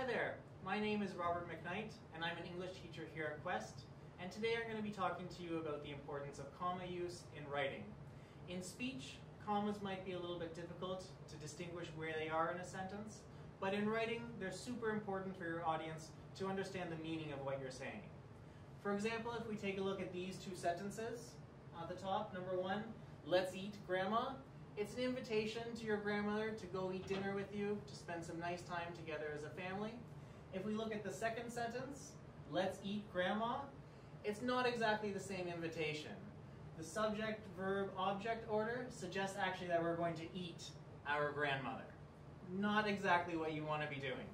Hi there, my name is Robert McKnight, and I'm an English teacher here at Quest. And today I'm going to be talking to you about the importance of comma use in writing. In speech, commas might be a little bit difficult to distinguish where they are in a sentence, but in writing, they're super important for your audience to understand the meaning of what you're saying. For example, if we take a look at these two sentences at the top, number one, let's eat grandma. It's an invitation to your grandmother to go eat dinner with you, to spend some nice time together as a family. If we look at the second sentence, let's eat grandma, it's not exactly the same invitation. The subject, verb, object order suggests actually that we're going to eat our grandmother. Not exactly what you want to be doing.